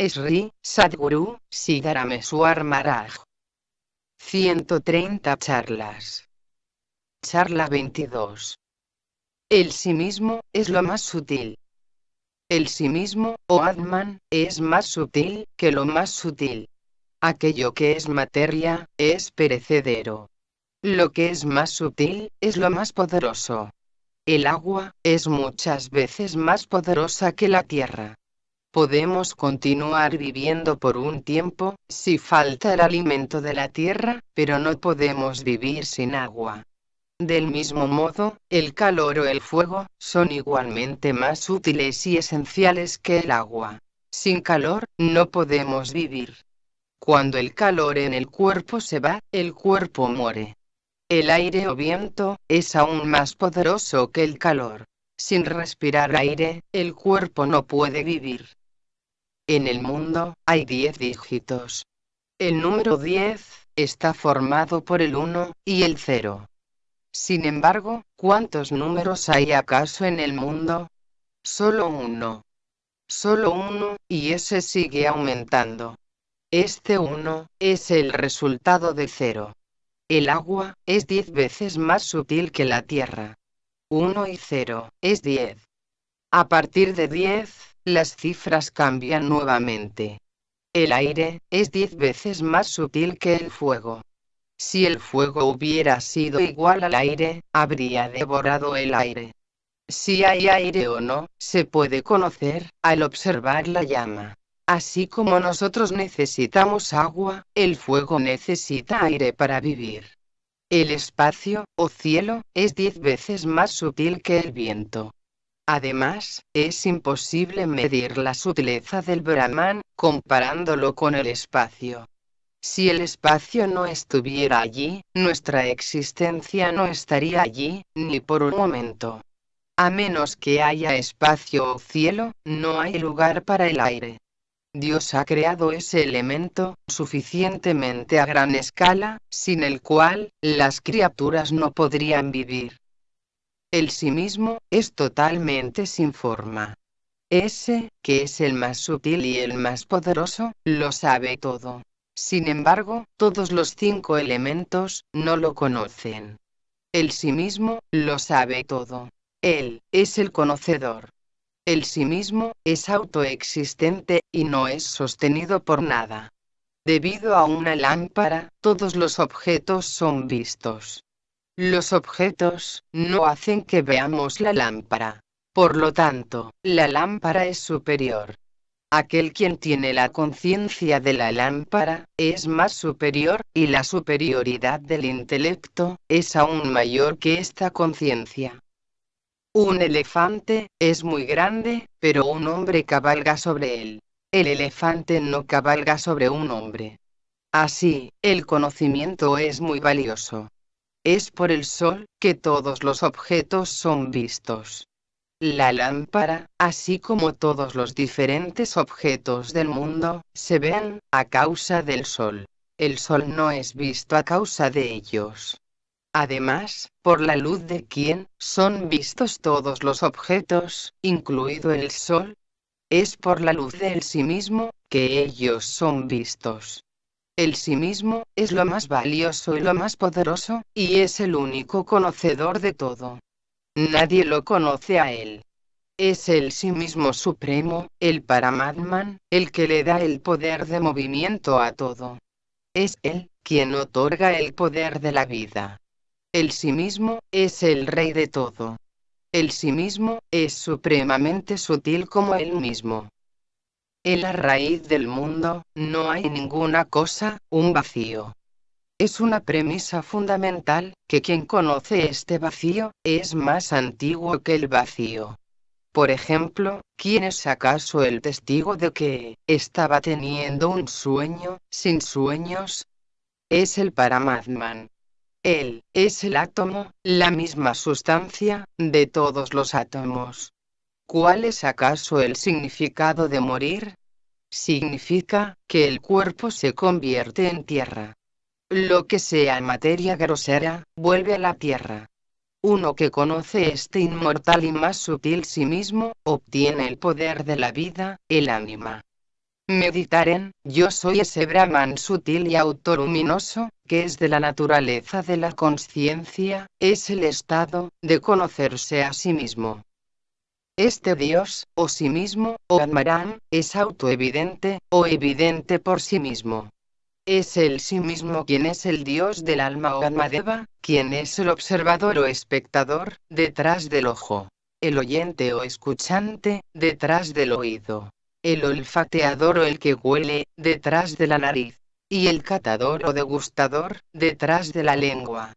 Sri Sadguru Siddharameswar Maharaj. 130 charlas. Charla 22. El sí mismo es lo más sutil. El sí mismo, o Atman, es más sutil que lo más sutil. Aquello que es materia, es perecedero. Lo que es más sutil, es lo más poderoso. El agua, es muchas veces más poderosa que la tierra. Podemos continuar viviendo por un tiempo, si falta el alimento de la tierra, pero no podemos vivir sin agua. Del mismo modo, el calor o el fuego, son igualmente más útiles y esenciales que el agua. Sin calor, no podemos vivir. Cuando el calor en el cuerpo se va, el cuerpo muere. El aire o viento, es aún más poderoso que el calor. Sin respirar aire, el cuerpo no puede vivir. En el mundo, hay 10 dígitos. El número 10, está formado por el 1, y el 0. Sin embargo, ¿cuántos números hay acaso en el mundo? Solo uno. Solo uno, y ese sigue aumentando. Este 1, es el resultado de 0. El agua, es 10 veces más sutil que la tierra. 1 y 0, es 10. A partir de 10, las cifras cambian nuevamente. El aire, es diez veces más sutil que el fuego. Si el fuego hubiera sido igual al aire, habría devorado el aire. Si hay aire o no, se puede conocer, al observar la llama. Así como nosotros necesitamos agua, el fuego necesita aire para vivir. El espacio, o cielo, es diez veces más sutil que el viento. Además, es imposible medir la sutileza del Brahman, comparándolo con el espacio. Si el espacio no estuviera allí, nuestra existencia no estaría allí, ni por un momento. A menos que haya espacio o cielo, no hay lugar para el aire. Dios ha creado ese elemento, suficientemente a gran escala, sin el cual, las criaturas no podrían vivir. El sí mismo, es totalmente sin forma. Ese, que es el más sutil y el más poderoso, lo sabe todo. Sin embargo, todos los cinco elementos, no lo conocen. El sí mismo, lo sabe todo. Él, es el conocedor. El sí mismo, es autoexistente, y no es sostenido por nada. Debido a una lámpara, todos los objetos son vistos. Los objetos no hacen que veamos la lámpara. Por lo tanto, la lámpara es superior. Aquel quien tiene la conciencia de la lámpara, es más superior, y la superioridad del intelecto, es aún mayor que esta conciencia. Un elefante, es muy grande, pero un hombre cabalga sobre él. El elefante no cabalga sobre un hombre. Así, el conocimiento es muy valioso. Es por el sol que todos los objetos son vistos. La lámpara, así como todos los diferentes objetos del mundo, se ven a causa del sol. El sol no es visto a causa de ellos. Además, por la luz de quien son vistos todos los objetos, incluido el sol, es por la luz de él sí mismo que ellos son vistos. El sí mismo, es lo más valioso y lo más poderoso, y es el único conocedor de todo. Nadie lo conoce a él. Es el sí mismo supremo, el Paramatman, el que le da el poder de movimiento a todo. Es él, quien otorga el poder de la vida. El sí mismo, es el rey de todo. El sí mismo, es supremamente sutil como él mismo. En la raíz del mundo, no hay ninguna cosa, un vacío. Es una premisa fundamental, que quien conoce este vacío, es más antiguo que el vacío. Por ejemplo, ¿quién es acaso el testigo de que estaba teniendo un sueño, sin sueños? Es el Paramatman. Él, es el átomo, la misma sustancia, de todos los átomos. ¿Cuál es acaso el significado de morir? Significa que el cuerpo se convierte en tierra. Lo que sea materia grosera, vuelve a la tierra. Uno que conoce este inmortal y más sutil sí mismo, obtiene el poder de la vida, el ánima. Meditaren, yo soy ese Brahman sutil y autoluminoso, que es de la naturaleza de la conciencia, es el estado de conocerse a sí mismo. Este Dios, o sí mismo, o Atmaran, es autoevidente, o evidente por sí mismo. Es el sí mismo quien es el Dios del alma o Atmadeva, quien es el observador o espectador, detrás del ojo. El oyente o escuchante, detrás del oído el olfateador o el que huele, detrás de la nariz, y el catador o degustador, detrás de la lengua.